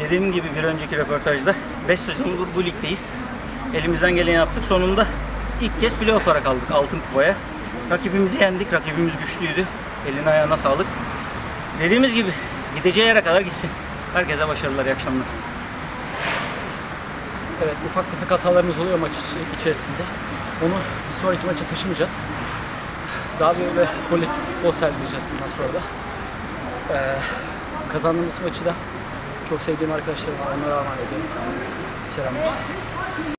Dediğim gibi bir önceki röportajda 5 sezondur bu ligdeyiz. Elimizden geleni yaptık. Sonunda ilk kez playoff'lara kaldık Altın Kupa'ya. Rakibimizi yendik. Rakibimiz güçlüydü. Eline ayağına sağlık. Dediğimiz gibi gideceği yere kadar gitsin. Herkese başarılar, iyi akşamlar. Evet ufak tefek hatalarımız oluyor maç içerisinde. Onu bir sonraki maça taşımayacağız. Daha böyle kolektif futbol sergileyeceğiz bundan sonra da. Ee, kazandığımız maçı da çok sevdiğim arkadaşlarıma onlara armağan ediyorum. Selamlar.